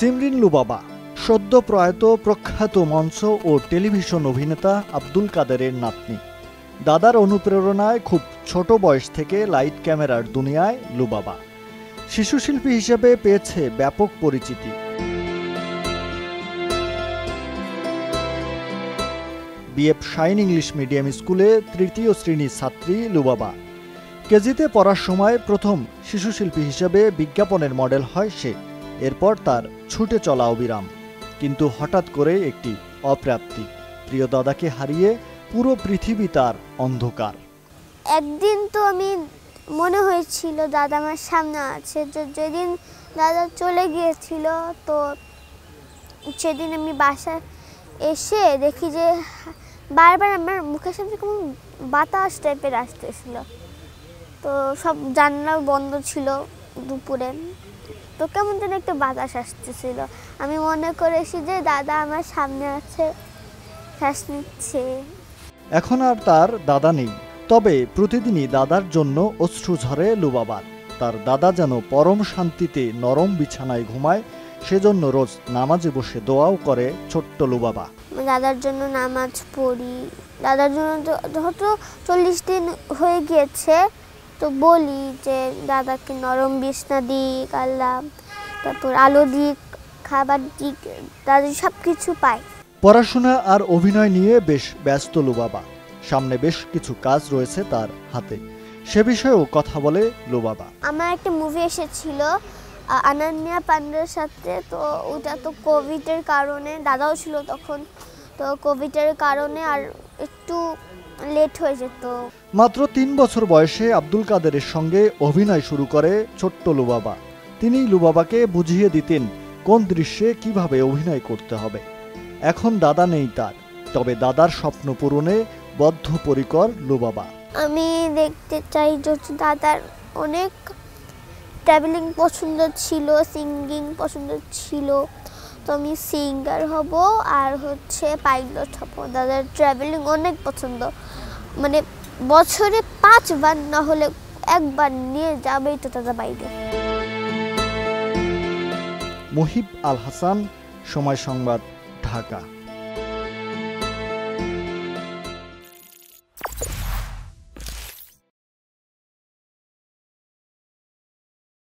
সিমরিন লুবাবা, সদ্য প্রয়াত প্রখ্যাত মঞ্চ ও টেলিভিশন অভিনেতা আব্দুল কাদেরের নাতনি। দাদার অনুপ্রেরণায় খুব ছোট বয়স থেকে লাইট ক্যামেরার দুনিয়ায় লুবাবা। শিশুশিল্পী হিসেবে পেয়েছে ব্যাপক পরিচিতি। বিএফ শাইন ইংলিশ মিডিয়াম স্কুলে তৃতীয় শ্রেণির ছাত্রী লুবাবা। কেজিতে পড়ার সময় প্রথম শিশুশিল্পী হিসেবে বিজ্ঞাপনের মডেল হয় সে। এরপর তার ছুটে চলা অবিরাম। কিন্তু হঠাৎ করে একটি অপ্রাপ্তি। প্রিয় দাদাকে হারিয়ে পুরো পৃথিবী তার অন্ধকার। একদিন তো আমি মনে হয়েছিল দাদা আমার সামনে আছে। যেদিন দাদা চলে গিয়েছিল, তো সেদিন আমি বাসায় এসে দেখি যে বারবার আমার মুখের সামনে কেমন বাতাস টাইপের আসতেছিল। তো সব জানলা বন্ধ ছিল। দুপুরে। তো কেমন যেন একটা বাতাস আসতেছিল। আমি মনে করেছি যে দাদা আমার সামনে আছে শ্বাস নিচ্ছে। এখন আর তার দাদা নেই। তবে প্রতিদিনই দাদার জন্য অশ্রু ঝরে লুবাবার। তার দাদা যেন পরম শান্তিতে নরম বিছানায় ঘুমায় সেজন্য রোজ নামাজে বসে দোয়াও করে ছোট্ট লুবাবা। দাদার জন্য নামাজ পড়ি। দাদার জন্য হয়তো চল্লিশ দিন হয়ে গিয়েছে তো বলি যে দাদাকে নরম বিছনা দিক আল্লাহ তারপর আলো দিক খাবার দিক দাদা সব কিছু পায়। পড়াশোনা আর অভিনয় নিয়ে বেশ ব্যস্ত লুবাবা সামনে বেশ কিছু কাজ রয়েছে তার হাতে। সে বিষয়েও কথা বলে লুবাবা আমার একটা মুভি এসেছিল আনান্যা পান্ডের সাথে তো ওটা তো কোভিডের কারণে দাদাও ছিল তখন তো কোভিডের কারণে আর একটু লেট হয়ে যেত। মাত্র তিন বছর বয়সে আব্দুল কাদেরের সঙ্গে অভিনয় শুরু করে ছোট্ট লুবাবা। তিনি লুবাবাকে বুঝিয়ে দিতেন কোন দৃশ্যে কীভাবে অভিনয় করতে হবে। এখন দাদা নেই তার তবে দাদার স্বপ্ন পূরণে বদ্ধপরিকর লুবাবা। আমি দেখতে চাই যে দাদার অনেক ট্রাভেলিং পছন্দ ছিল সিঙ্গিং পছন্দ ছিল। তো আমি সিঙ্গার হব আর হচ্ছে পাইলট হব। দাদার ট্রাভেলিং অনেক পছন্দ। মানে বছরে পাঁচবার না হলে একবার নিয়ে যাবেই তো দাদা বাইরে। মুহিব আল হাসান, সময় সংবাদ, ঢাকা।